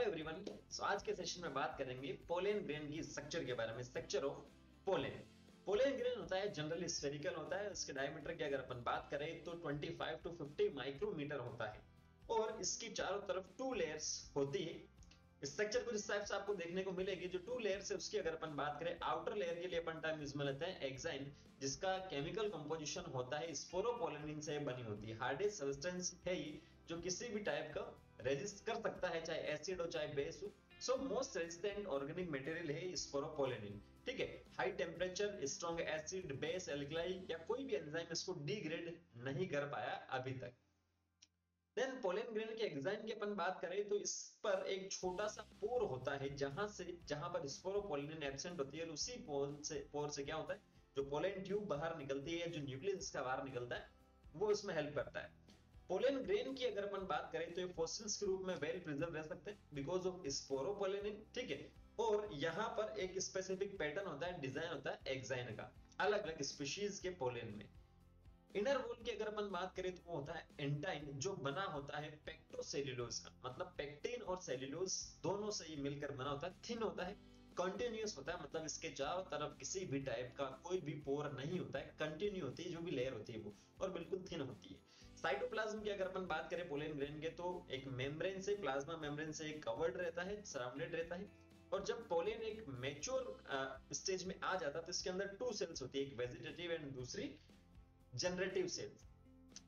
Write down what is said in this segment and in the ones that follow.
Everyone so आज के session में बात करेंगे पोलेन ग्रेन की स्ट्रक्चर के बारे में structure of pollen. Pollen grain होता है जनरली स्फेरिकल होता है इसके डायमीटर की अगर अपन बात करें तो 25 टू 50 माइक्रोमीटर होता है। और इसकी चारों तरफ़ टू लेयर्स होती है। स्ट्रक्चर कुछ इस टाइप से आपको देखने को मिलेगी, जो टू लेयर है, उसकी अगर अपन बात करें आउटर लेयर के लिए अपन टाइम यूज़ में लेते हैं एक्साइन जिसका केमिकल कंपोजिशन होता है स्पोरोपोलिनिन से बनी होती है। हार्डेस्ट सब्सटेंस है ये। जो किसी भी टाइप का रेजिस्ट कर सकता है, चाहे एसिड हो, चाहे बेस हो। So most resistant organic material है स्पोरोपोलिनिन ठीक है? High temperature strong acid base alkali या कोई भी एंजाइम इसको डिग्रेड नहीं कर पाया अभी तक। देन पोलन ग्रेन के एग्जाइन की अपन बात करें तो इस पर एक छोटा सा पोर होता है, जहाँ से, जहाँ पर स्पोरोपोलिन एब्सेंट होती है उसी पोर से पोर से क्या होता है? जो पोलन ट्यूब बाहर निकलती है, जो न्यूक्लियस इसका बाहर निकलता है, वो इसमें हेल्प करता है। पोलन ग्रेन की अगर अपन बात करें तो ये फॉसिल्स के रूप में वेल प्रिजर्व रह सकते हैं बिकॉज़ ऑफ़ स्पोरोपोलिन ठीक है? और यहाँ पर एक स्पेसिफिक पैटर्न होता है डिज़ाइन होता है एक्साइन का अलग अलग स्पीशीज के पोलेन में। इनर वॉल की अगर अपन बात करें तो वो होता है एंटाइन जो बना होता है पेक्टोसेल्यूलोज का। मतलब पेक्टिन और सेल्यूलोज दोनों से ये मिलकर बना होता है थिन होता है कंटिन्यूस होता है मतलब इसके चारों तरफ़ किसी भी टाइप का कोई भी पोर नहीं होता है कंटिन्यू होती है, जो भी लेयर होती है वो, और बिल्कुल थिन होती है। साइटोप्लाज्म की अगर अपन बात करें पोलेन ग्रेन के तो एक मेम्ब्रेन से, प्लाज्मा मेम्ब्रेन से कवर्ड रहता है, सराउंडेड रहता है। और जब पोलेन एक मेच्योर स्टेज में आ जाता है तो इसके अंदर टू सेल्स होती है, एक वेजिटेटिव एंड दूसरी जनरेटिव सेल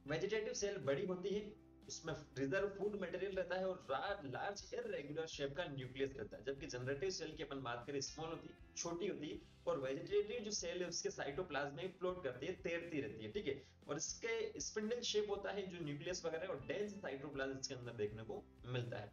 वेजिटेटिव सेल बड़ी होती है उसमें रिज़र्व फ़ूड मटेरियल रहता है और लार्ज इरेगुलर शेप का न्यूक्लियस रहता है। जबकि जनरेटिव सेल की अपन बात करें स्मॉल होती छोटी होती और वेजिटेटिव जो सेल है, उसके साइटोप्लाज्म में फ्लोट करती है, तैरती रहती है, ठीक है? और इसके स्पिंडल शेप होता है, जो न्यूक्लियस वगैरह और डेंस साइटोप्लाज्म इसके अंदर देखने को मिलता है।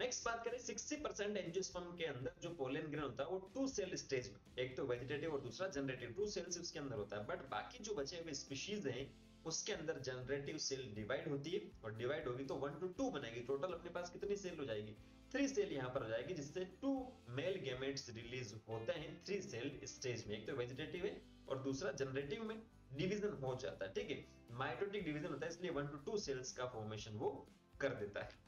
नेक्स्ट बात करें 60 परसेंट एंजियोस्पर्म के अंदर जो पोलन ग्रेन होता है, वो टू सेल स्टेज में, एक तो वेजिटेटिव और दूसरा जनरेटिव टू सेल्स उसके अंदर होता है। बट बाकी जो बचे हुए स्पीशीज हैं उसके अंदर जनरेटिव सेल डिवाइड होती है और डिवाइड होगी तो वन टू टू बनेगी। टोटल अपने पास कितनी सेल हो जाएगी? थ्री सेल यहाँ पर हो जाएगी, जिससे टू मेल गेमेट्स रिलीज़ होते हैं थ्री सेल स्टेज में। एक तो वेजिटेटिव है और दूसरा जनरेटिव में डिवीज़न हो जाता है, ठीक है? माइटोटिक डिवीज़न होता है, इसलिए वन टू टू सेल्स का फॉर्मेशन वो कर देता है।